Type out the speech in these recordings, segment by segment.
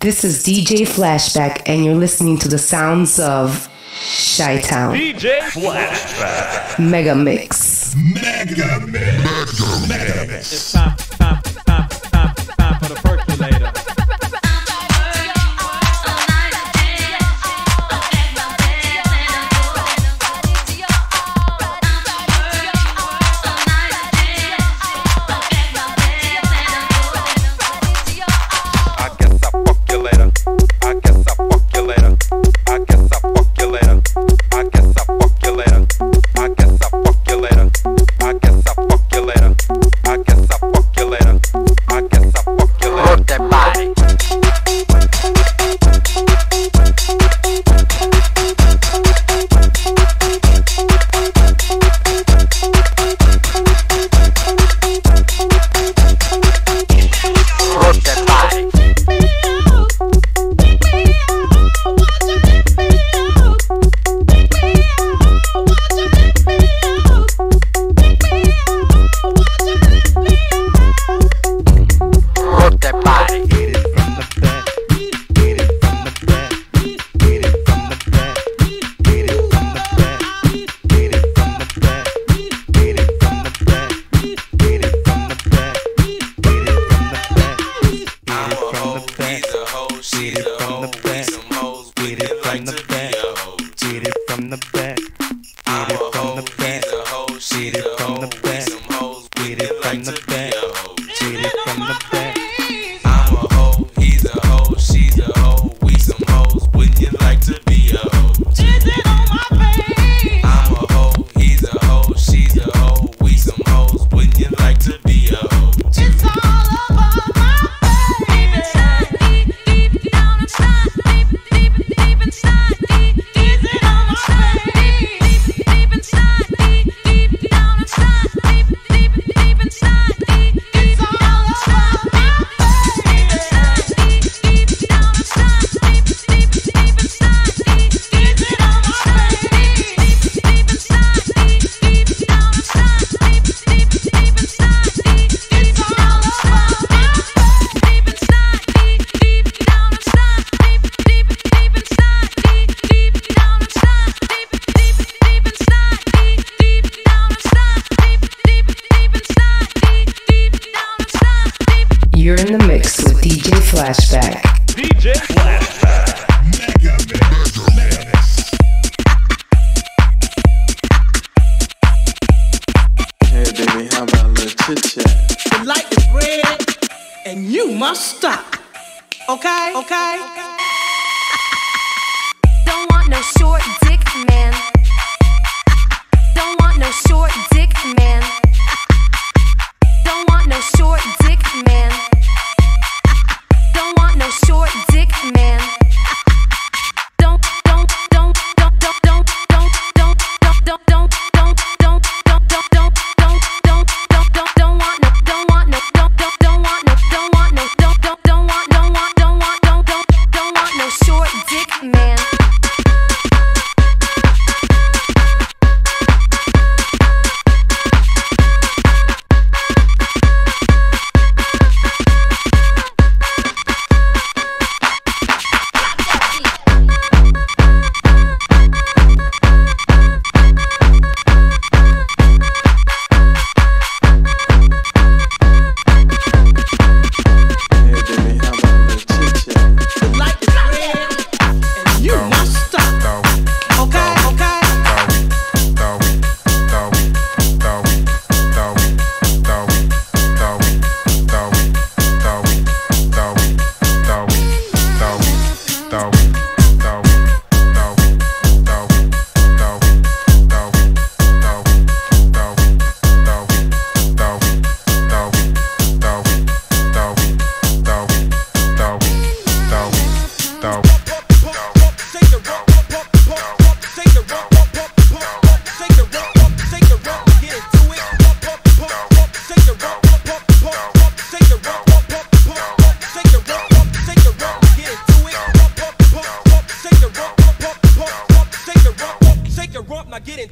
This is DJ Flashback, and you're listening to the sounds of Chi Town. DJ Flashback. Mega Mix. Mega Mix. Mega Mix. Mega Mix. Mega Mix.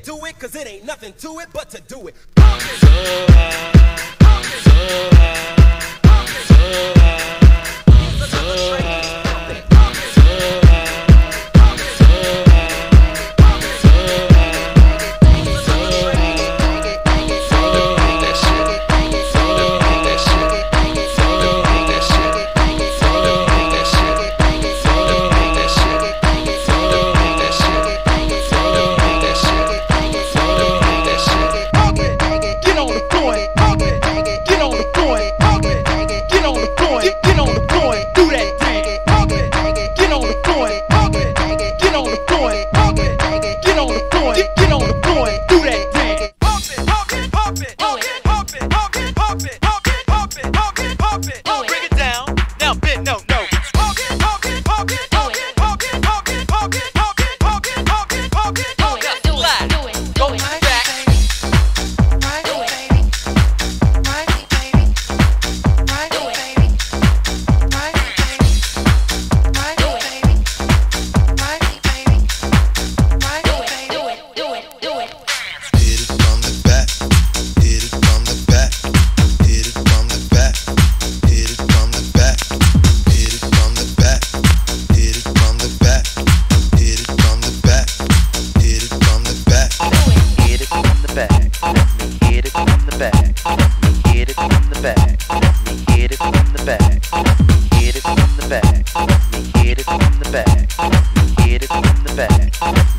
do it, cause it ain't nothing to it but to do it. Pump it. So high, so high, so high. Get it from the back.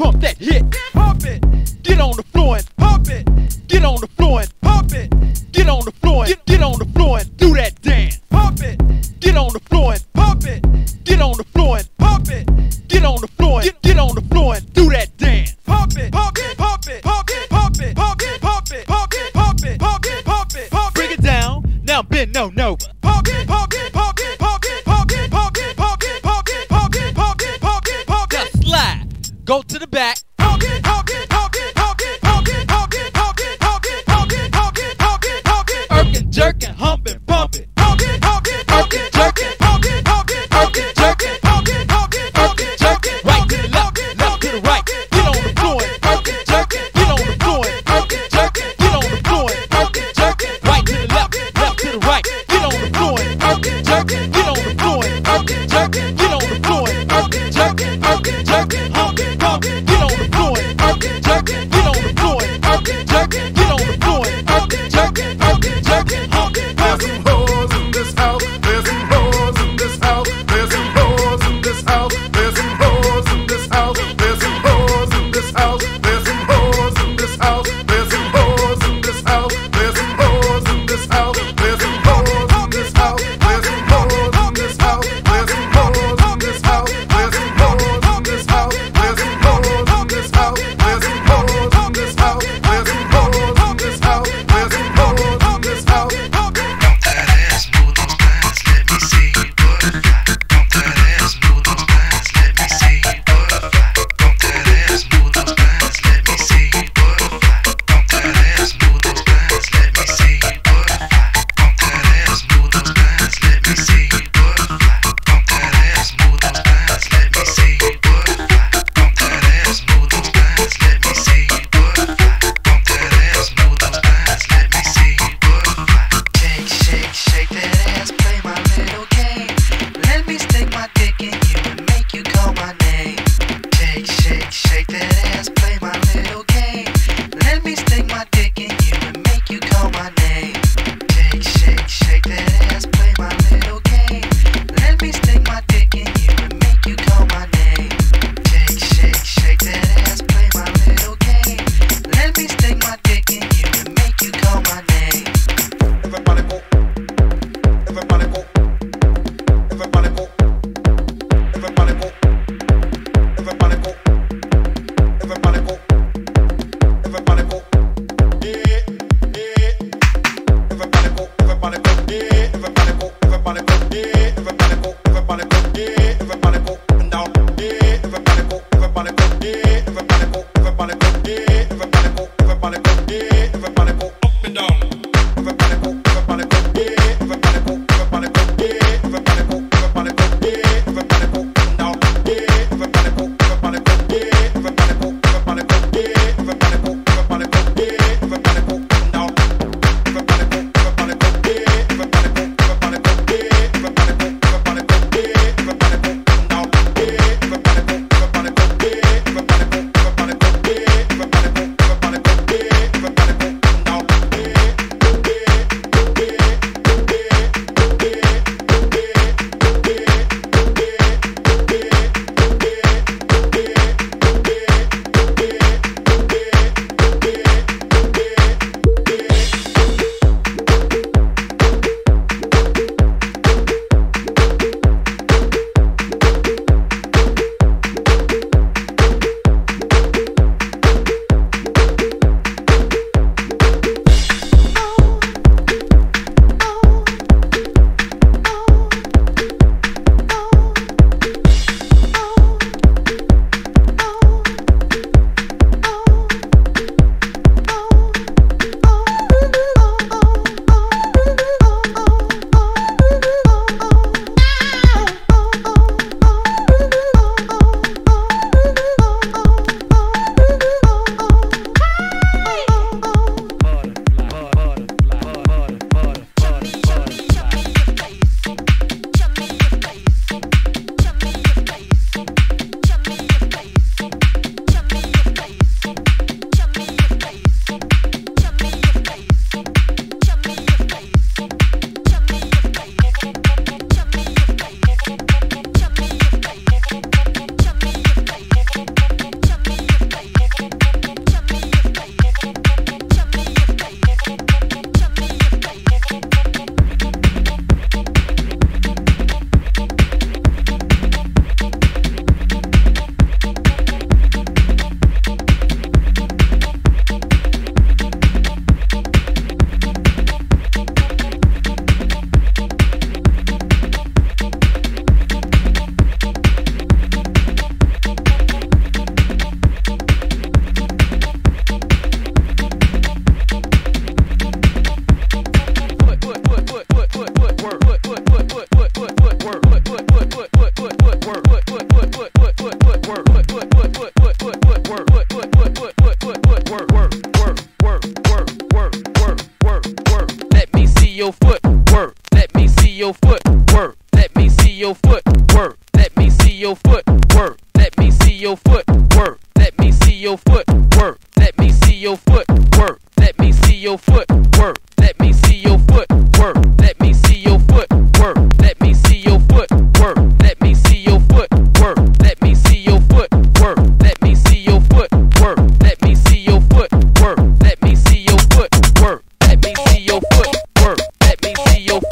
pump that hit. Pump it. Get on the floor and pump it. Get on the floor and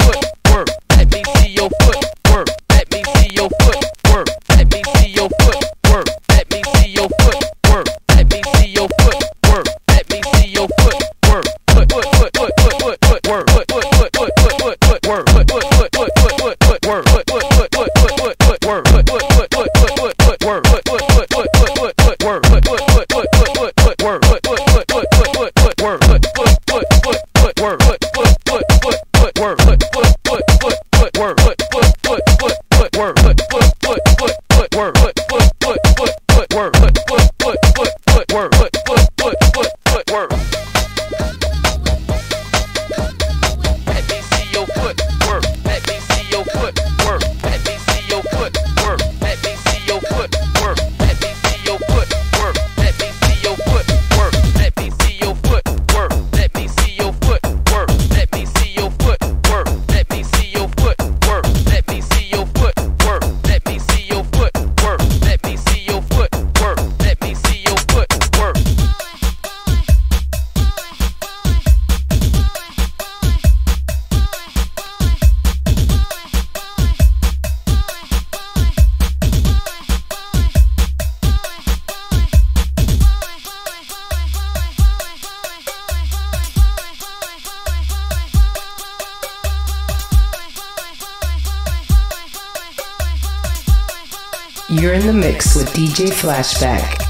foot mix with DJ Flashback.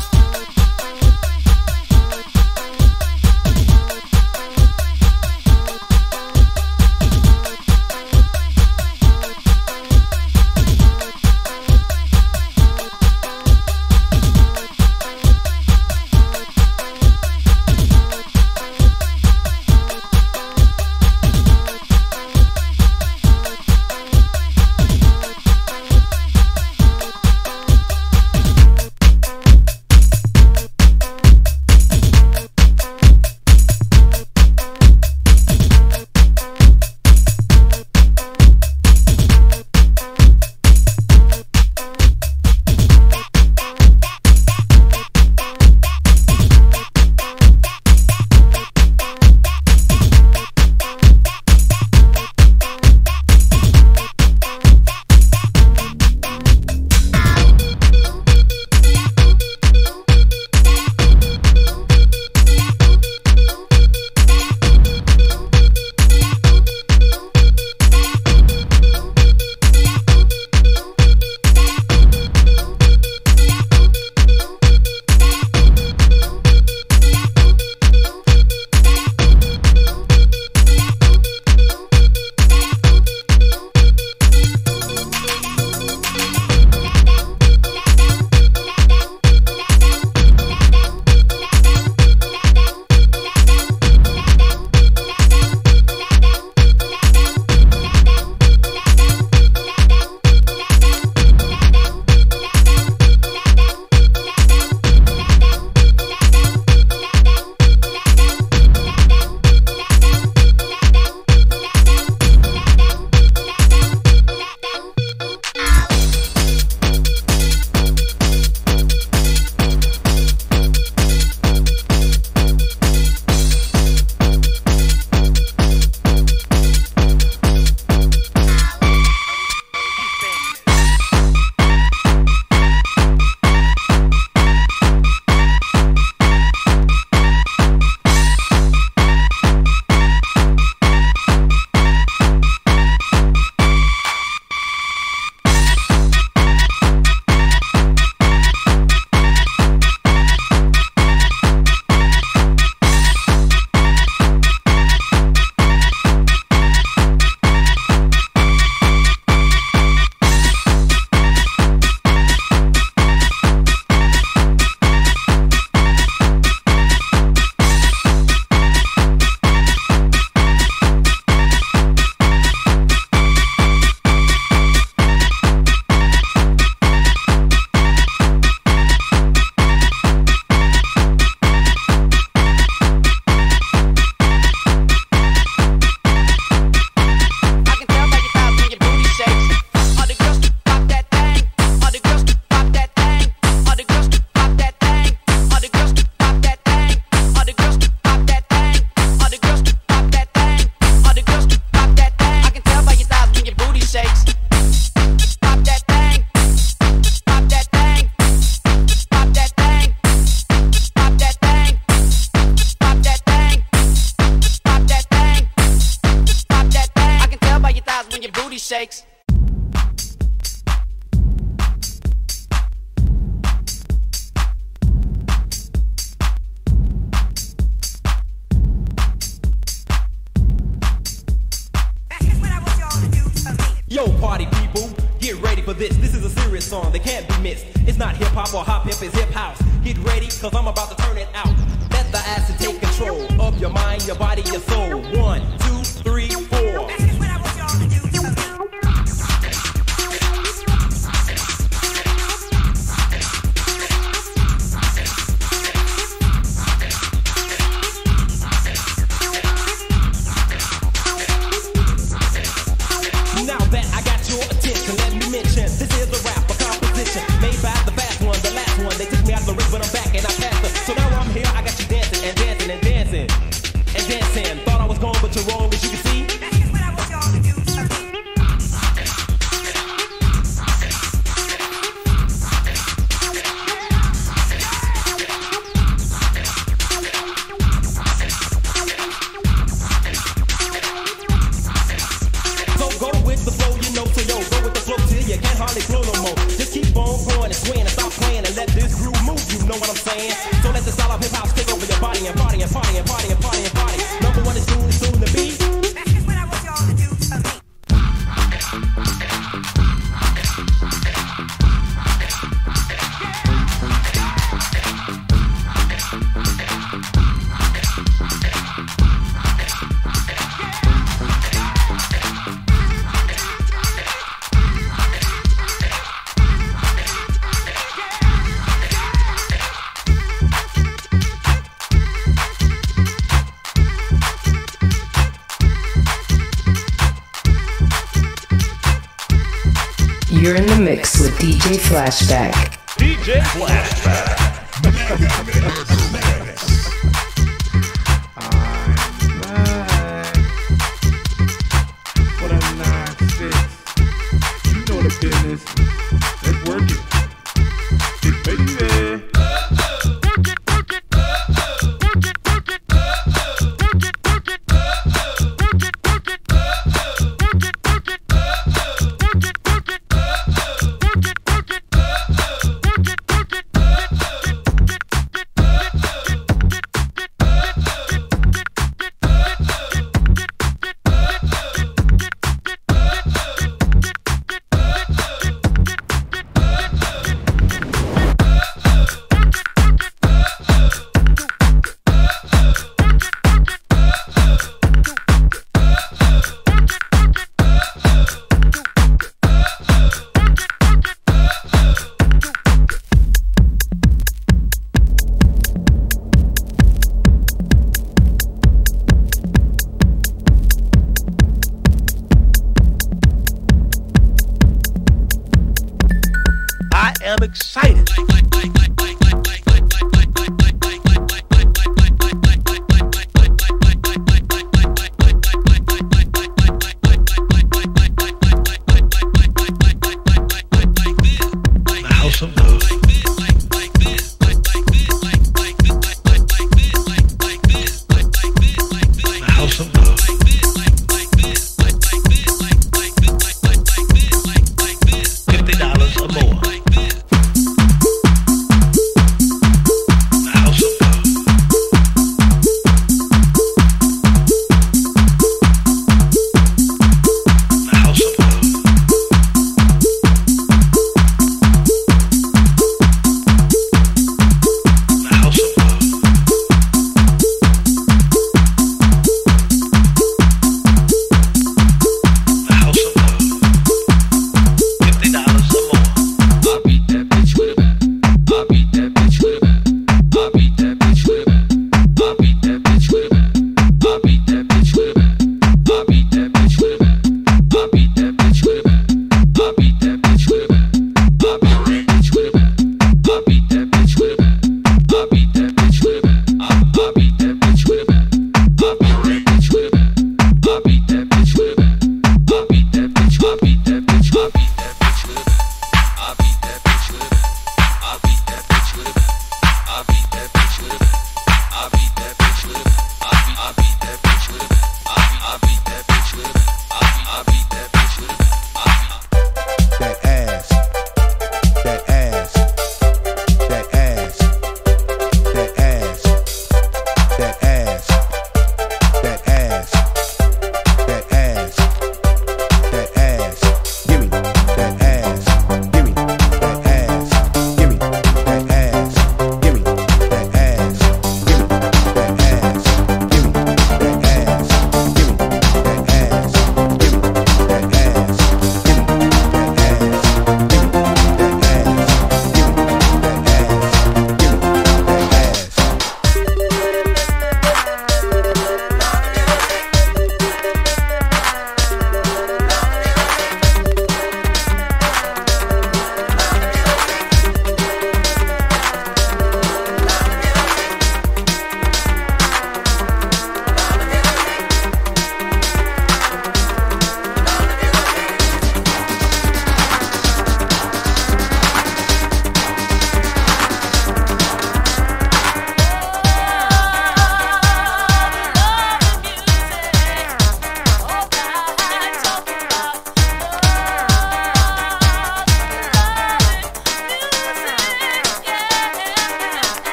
Flashback.